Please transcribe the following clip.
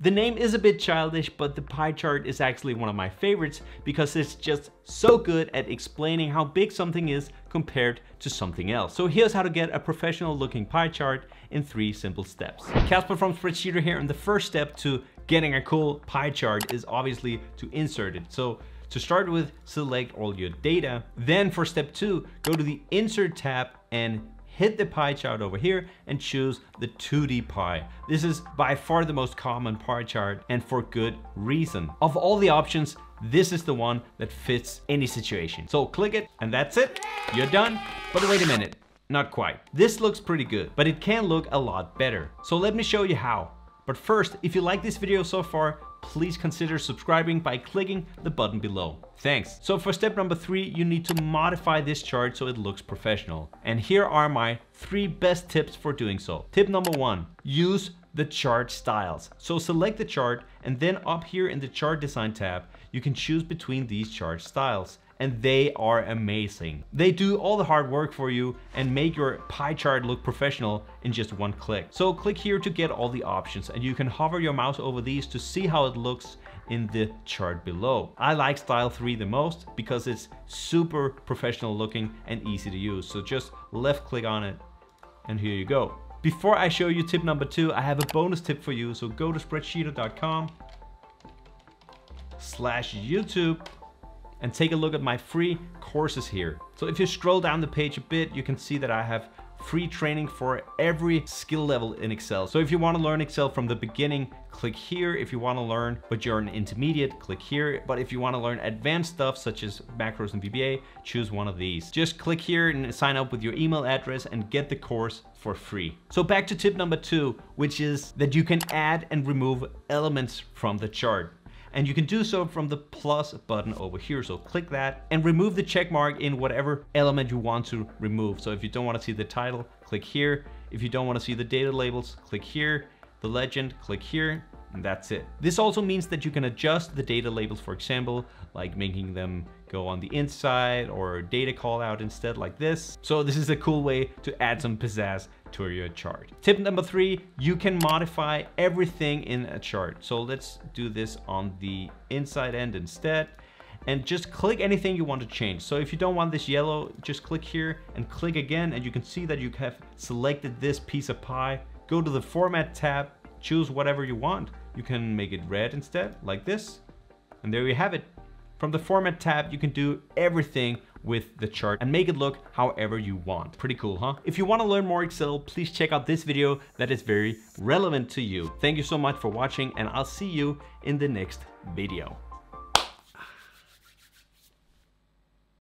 The name is a bit childish, but the pie chart is actually one of my favorites because it's just so good at explaining how big something is compared to something else. So here's how to get a professional looking pie chart in three simple steps. Casper from Spreadsheeto here and the first step to getting a cool pie chart is obviously to insert it. So to start with, select all your data. Then for step two, go to the insert tab and hit the pie chart over here and choose the 2D pie. This is by far the most common pie chart and for good reason. Of all the options, this is the one that fits any situation. So click it and that's it, you're done. But wait a minute, not quite. This looks pretty good, but it can look a lot better. So let me show you how. But first, if you like this video so far, please consider subscribing by clicking the button below. Thanks. So for step number three, you need to modify this chart so it looks professional. And here are my three best tips for doing so. Tip number one, use the chart styles. So select the chart and then up here in the chart design tab, you can choose between these chart styles and they are amazing. They do all the hard work for you and make your pie chart look professional in just one click. So click here to get all the options and you can hover your mouse over these to see how it looks in the chart below. I like style 3 the most because it's super professional looking and easy to use. So just left click on it and here you go. Before I show you tip number two, I have a bonus tip for you. So go to spreadsheeto.com slash YouTube and take a look at my free courses here. So if you scroll down the page a bit, you can see that I have free training for every skill level in Excel. So if you want to learn Excel from the beginning, click here. If you want to learn, but you're an intermediate, click here. But if you want to learn advanced stuff such as macros and VBA, choose one of these. Just click here and sign up with your email address and get the course for free. So back to tip number two, which is that you can add and remove elements from the chart and you can do so from the plus button over here. So click that and remove the check mark in whatever element you want to remove. So if you don't want to see the title, click here. If you don't want to see the data labels, click here. The legend, click here, and that's it. This also means that you can adjust the data labels, for example, like making them go on the inside or data call out instead like this. So this is a cool way to add some pizzazz to your chart. Tip number three, you can modify everything in a chart. So let's do this on the inside end instead and just click anything you want to change. So if you don't want this yellow, just click here and click again and you can see that you have selected this piece of pie. Go to the format tab, choose whatever you want. You can make it red instead, like this. And there you have it. From the format tab, you can do everything with the chart and make it look however you want. Pretty cool, huh? If you want to learn more Excel, please check out this video that is very relevant to you. Thank you so much for watching and I'll see you in the next video.